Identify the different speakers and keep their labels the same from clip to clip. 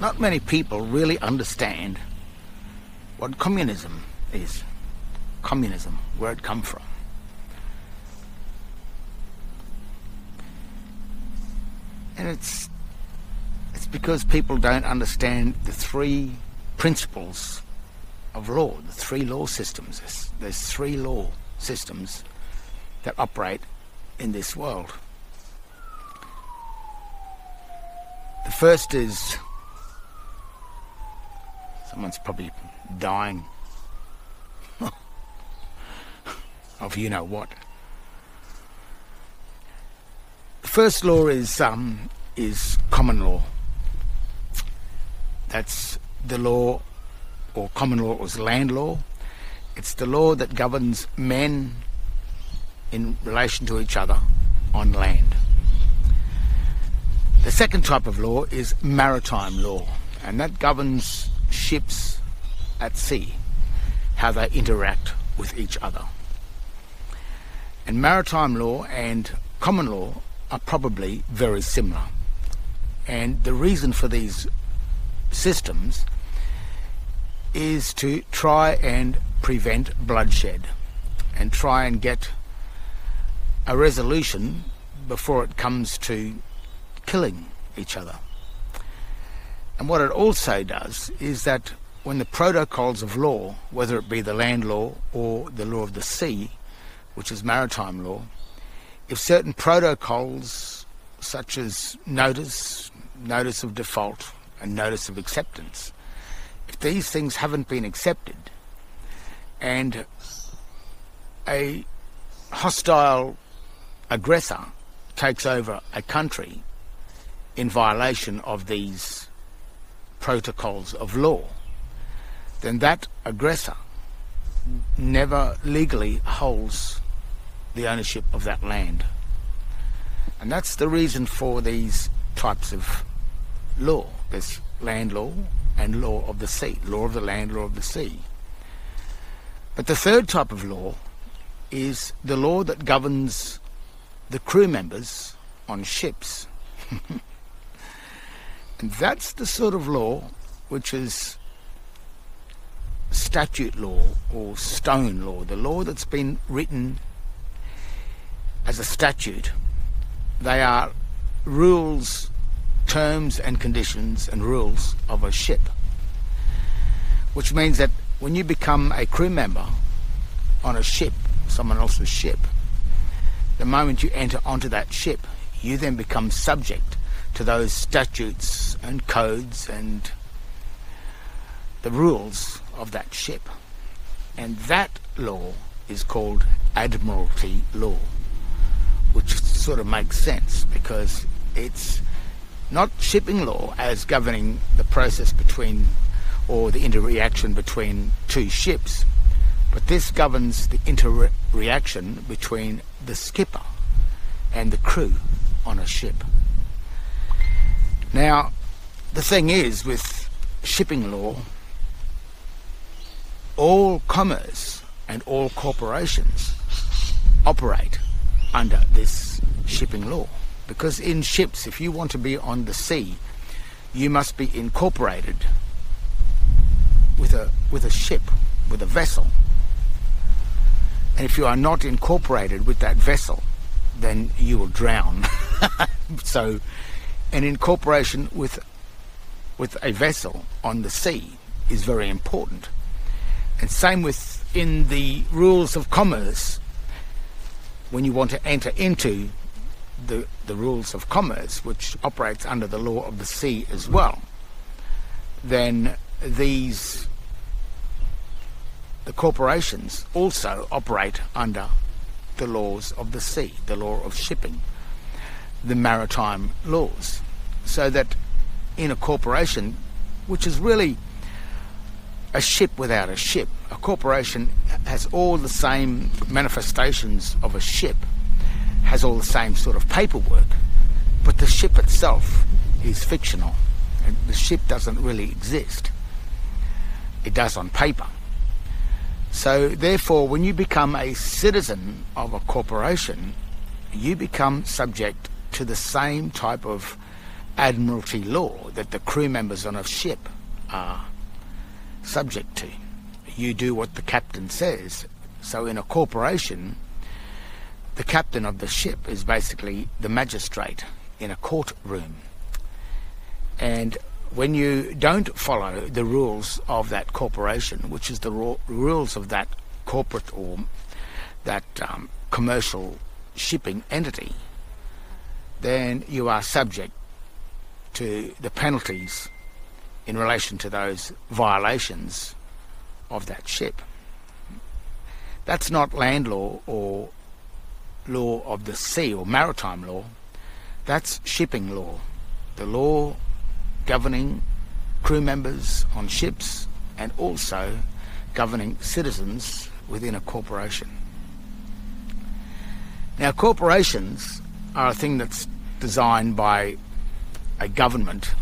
Speaker 1: not many people really understand what communism is. Communism, where it come from. And it's it's because people don't understand the three principles of law, the three law systems. There's, there's three law systems that operate in this world. The first is someone's probably dying of you know what. The first law is um, is common law. That's the law, or common law was land law. It's the law that governs men in relation to each other on land. The second type of law is maritime law, and that governs ships at sea, how they interact with each other. And maritime law and common law are probably very similar. And the reason for these systems is to try and prevent bloodshed and try and get a resolution before it comes to killing each other. And what it also does is that when the protocols of law, whether it be the land law or the law of the sea, which is maritime law, if certain protocols such as notice, notice of default, and notice of acceptance, if these things haven't been accepted and a hostile aggressor takes over a country in violation of these protocols of law, then that aggressor never legally holds the ownership of that land. And that's the reason for these types of law. There's land law and law of the sea, law of the land, law of the sea. But the third type of law is the law that governs the crew members on ships. and that's the sort of law which is statute law or stone law, the law that's been written as a statute. They are rules, terms and conditions and rules of a ship. Which means that when you become a crew member on a ship, someone else's ship, the moment you enter onto that ship, you then become subject to those statutes and codes and the rules of that ship. And that law is called Admiralty Law, which sort of makes sense because it's not shipping law as governing the process between or the interreaction between two ships, but this governs the interreaction between the skipper and the crew on a ship. Now, the thing is with shipping law, all commerce and all corporations operate under this shipping law. Because in ships, if you want to be on the sea, you must be incorporated with a, with a ship, with a vessel. And if you are not incorporated with that vessel, then you will drown. so, an incorporation with, with a vessel on the sea is very important. And same with in the rules of commerce, when you want to enter into the, the rules of commerce, which operates under the law of the sea as well, then these the corporations also operate under the laws of the sea, the law of shipping, the maritime laws. So that in a corporation, which is really a ship without a ship, a corporation has all the same manifestations of a ship, has all the same sort of paperwork, but the ship itself is fictional. And the ship doesn't really exist. It does on paper. So, therefore, when you become a citizen of a corporation, you become subject to the same type of admiralty law that the crew members on a ship are subject to. You do what the captain says. So in a corporation, the captain of the ship is basically the magistrate in a courtroom. And when you don't follow the rules of that corporation, which is the rules of that corporate or that um, commercial shipping entity, then you are subject to the penalties in relation to those violations of that ship. That's not land law or law of the sea or maritime law. That's shipping law. The law governing crew members on ships and also governing citizens within a corporation. Now, corporations are a thing that's designed by a government,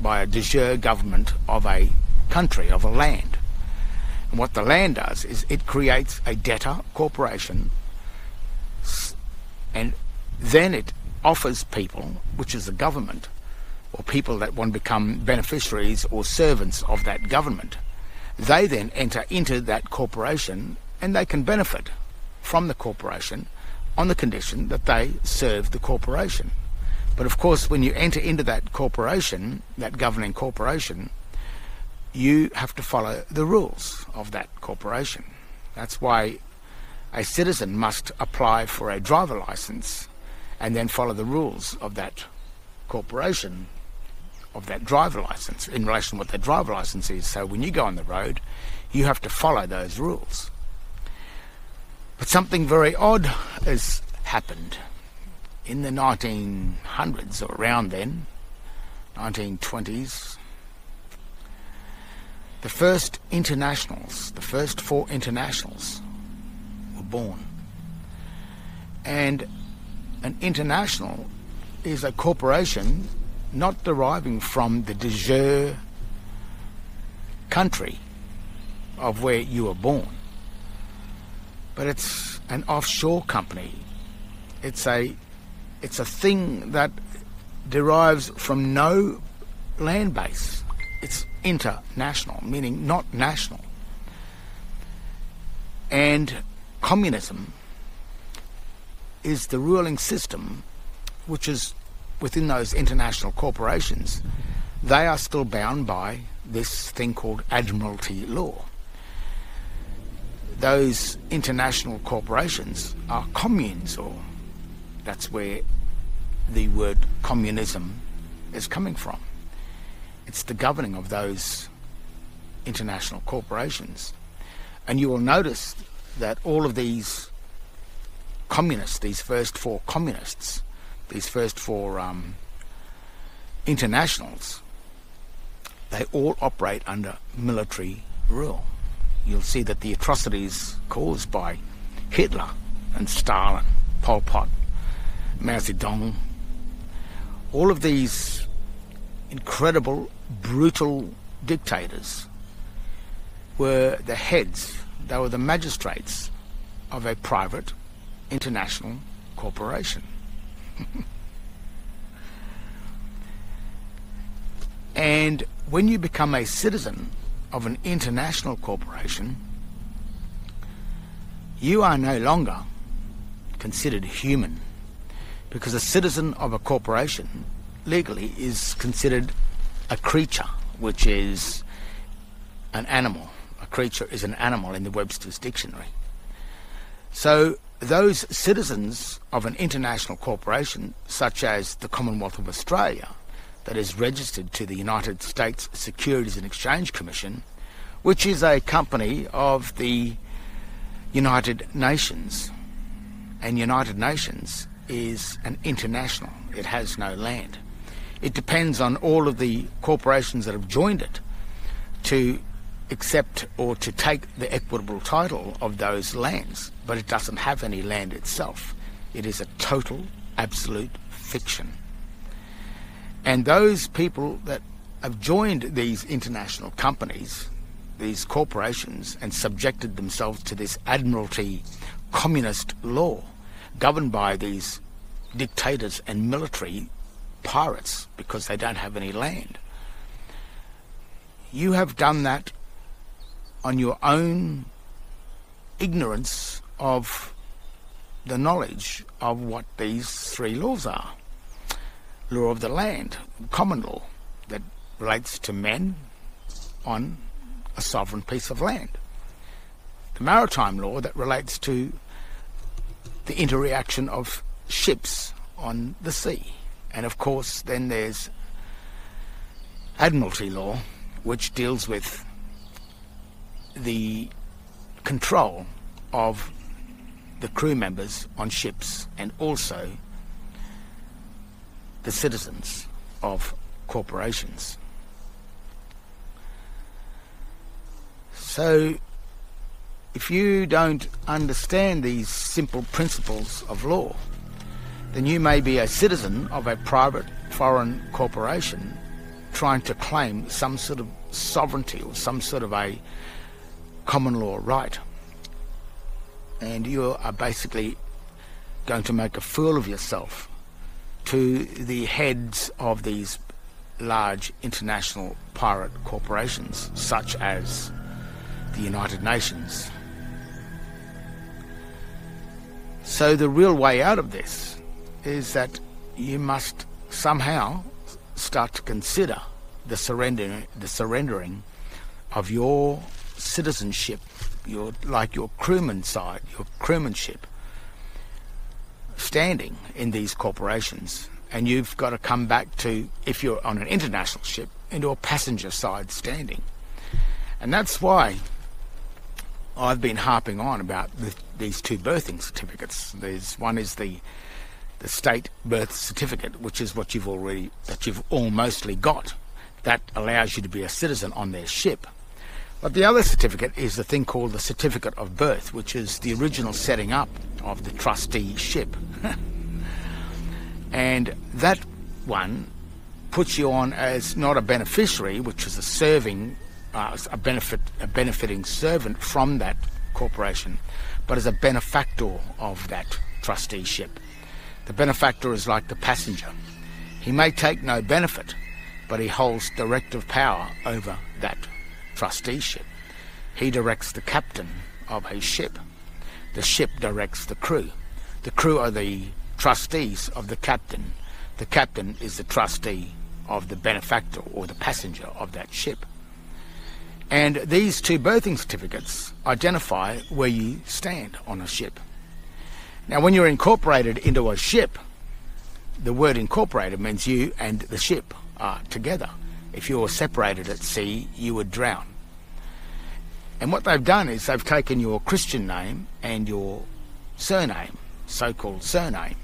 Speaker 1: by a de jure government of a country, of a land. And what the land does is it creates a debtor corporation and then it offers people, which is the government, or people that want to become beneficiaries or servants of that government, they then enter into that corporation and they can benefit from the corporation on the condition that they serve the corporation. But of course, when you enter into that corporation, that governing corporation, you have to follow the rules of that corporation. That's why a citizen must apply for a driver license and then follow the rules of that corporation of that driver license in relation to what that driver license is. So when you go on the road, you have to follow those rules. But something very odd has happened in the 1900s or around then, 1920s. The first internationals, the first four internationals, were born. And an international is a corporation not deriving from the de jure country of where you were born, but it's an offshore company. It's a it's a thing that derives from no land base. It's international, meaning not national. And communism is the ruling system which is within those international corporations, they are still bound by this thing called admiralty law. Those international corporations are communes, or that's where the word communism is coming from. It's the governing of those international corporations. And you will notice that all of these communists, these first four communists, these first four um, internationals, they all operate under military rule. You'll see that the atrocities caused by Hitler and Stalin, Pol Pot, Mao Zedong, all of these incredible, brutal dictators were the heads, they were the magistrates of a private international corporation. and when you become a citizen of an international corporation, you are no longer considered human because a citizen of a corporation legally is considered a creature, which is an animal. A creature is an animal in the Webster's Dictionary. So those citizens of an international corporation, such as the Commonwealth of Australia, that is registered to the United States Securities and Exchange Commission, which is a company of the United Nations. And United Nations is an international, it has no land. It depends on all of the corporations that have joined it to accept or to take the equitable title of those lands, but it doesn't have any land itself. It is a total, absolute fiction. And those people that have joined these international companies, these corporations, and subjected themselves to this admiralty communist law, governed by these dictators and military pirates because they don't have any land. You have done that on your own ignorance of the knowledge of what these three laws are. Law of the land, common law, that relates to men on a sovereign piece of land. The maritime law that relates to the interaction of ships on the sea. And of course, then there's Admiralty law, which deals with the control of the crew members on ships and also the citizens of corporations. So, if you don't understand these simple principles of law, then you may be a citizen of a private foreign corporation trying to claim some sort of sovereignty or some sort of a common law right. And you are basically going to make a fool of yourself to the heads of these large international pirate corporations, such as the United Nations. So, the real way out of this is that you must somehow start to consider the surrendering, the surrendering of your citizenship, your like your crewman side, your crewmanship, standing in these corporations, and you've got to come back to if you're on an international ship into a passenger side standing, and that's why I've been harping on about the, these two birthing certificates. There's one is the the state birth certificate, which is what you've already that you've all mostly got. That allows you to be a citizen on their ship. But the other certificate is the thing called the certificate of birth, which is the original setting up of the trusteeship. and that one puts you on as not a beneficiary, which is a serving, uh, a benefit, a benefiting servant from that corporation, but as a benefactor of that trusteeship. The benefactor is like the passenger. He may take no benefit, but he holds directive power over that trusteeship. He directs the captain of his ship. The ship directs the crew. The crew are the trustees of the captain. The captain is the trustee of the benefactor or the passenger of that ship. And these two birthing certificates identify where you stand on a ship. Now, when you're incorporated into a ship, the word incorporated means you and the ship are together. If you were separated at sea, you would drown. And what they've done is they've taken your Christian name and your surname, so called surname.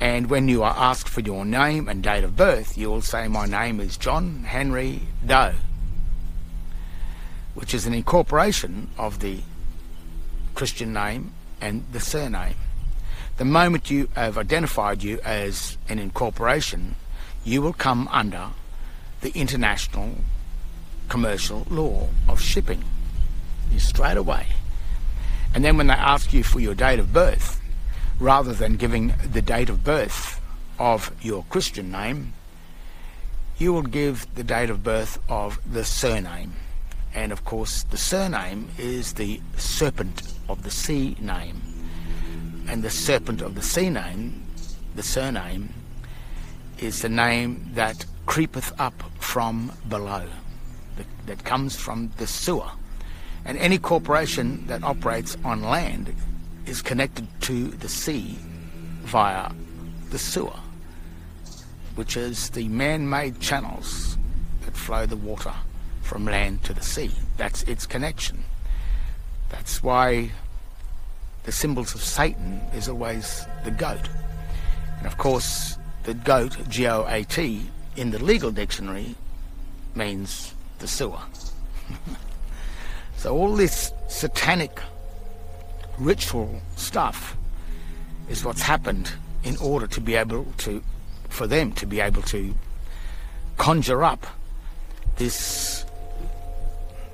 Speaker 1: And when you are asked for your name and date of birth, you will say, My name is John Henry Doe, which is an incorporation of the Christian name and the surname. The moment you have identified you as an incorporation, you will come under the international commercial law of shipping. You straight away. And then when they ask you for your date of birth, rather than giving the date of birth of your Christian name, you will give the date of birth of the surname. And of course, the surname is the serpent of the sea name. And the serpent of the sea name, the surname, is the name that creepeth up from below, that, that comes from the sewer. And any corporation that operates on land is connected to the sea via the sewer, which is the man made channels that flow the water from land to the sea. That's its connection. That's why the symbols of Satan is always the goat. And of course, the goat, G O A T, in the legal dictionary means the sewer. so all this satanic ritual stuff is what's happened in order to be able to, for them to be able to conjure up this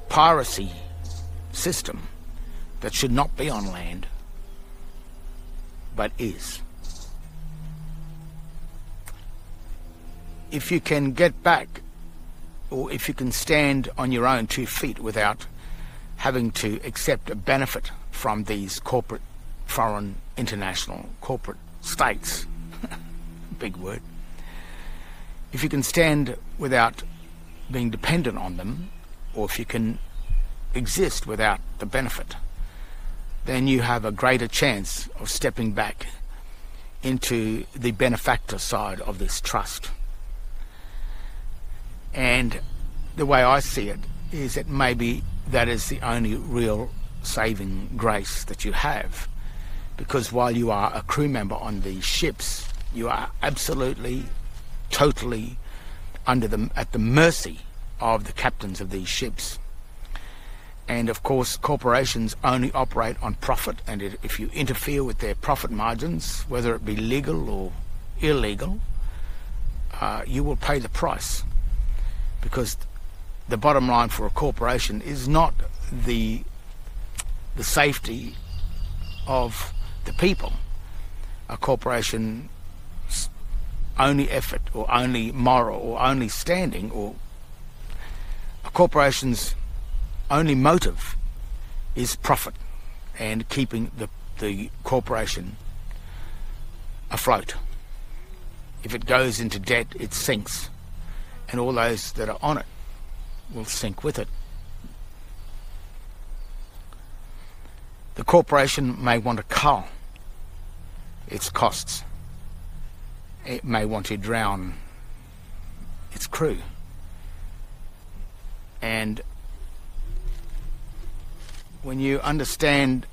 Speaker 1: piracy system that should not be on land. but is. If you can get back, or if you can stand on your own two feet without having to accept a benefit from these corporate, foreign, international corporate states, big word, if you can stand without being dependent on them, or if you can exist without the benefit, then you have a greater chance of stepping back into the benefactor side of this trust. And the way I see it is that maybe that is the only real saving grace that you have. Because while you are a crew member on these ships, you are absolutely, totally under the, at the mercy of the captains of these ships. And of course, corporations only operate on profit, and if you interfere with their profit margins, whether it be legal or illegal, uh, you will pay the price. Because the bottom line for a corporation is not the the safety of the people. A corporation's only effort or only moral or only standing or a corporation's only motive is profit and keeping the, the corporation afloat. If it goes into debt, it sinks, and all those that are on it will sink with it. The corporation may want to cull its costs. It may want to drown its crew. And when you understand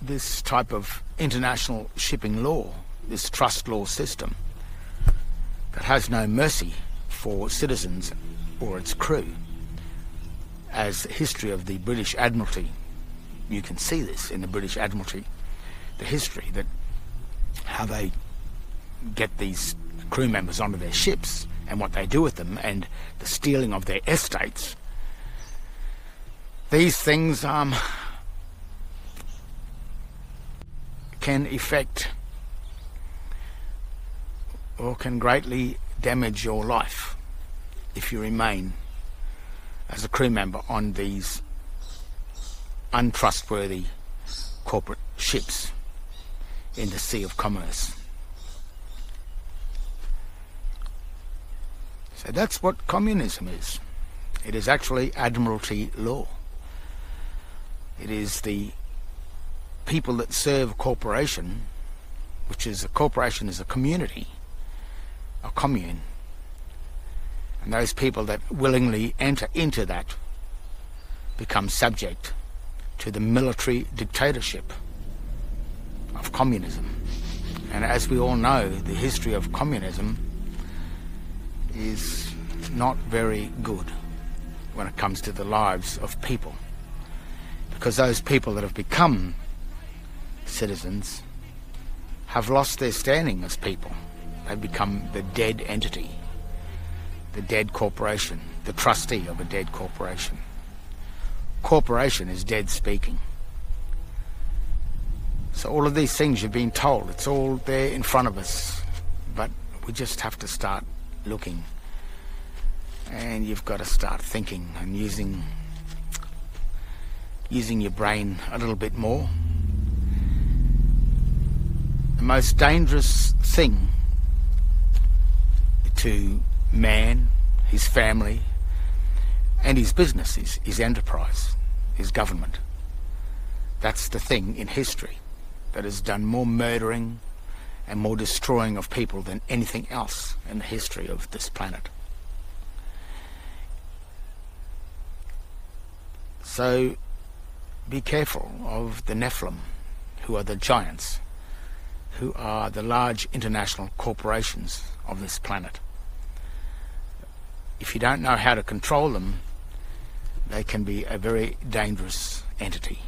Speaker 1: this type of international shipping law, this trust law system, that has no mercy for citizens or its crew, as the history of the British Admiralty, you can see this in the British Admiralty, the history that how they get these crew members onto their ships and what they do with them and the stealing of their estates. These things um, can affect or can greatly damage your life if you remain as a crew member on these untrustworthy corporate ships in the Sea of Commerce. So that's what communism is. It is actually Admiralty law. It is the people that serve a corporation, which is a corporation is a community, a commune, and those people that willingly enter into that become subject to the military dictatorship of communism. And as we all know, the history of communism is not very good when it comes to the lives of people. Because those people that have become citizens have lost their standing as people. They've become the dead entity the dead corporation, the trustee of a dead corporation. Corporation is dead speaking. So all of these things you've been told, it's all there in front of us. But we just have to start looking. And you've got to start thinking and using using your brain a little bit more. The most dangerous thing to man, his family, and his business, his, his enterprise, his government. That's the thing in history that has done more murdering and more destroying of people than anything else in the history of this planet. So be careful of the Nephilim, who are the giants, who are the large international corporations of this planet if you don't know how to control them, they can be a very dangerous entity.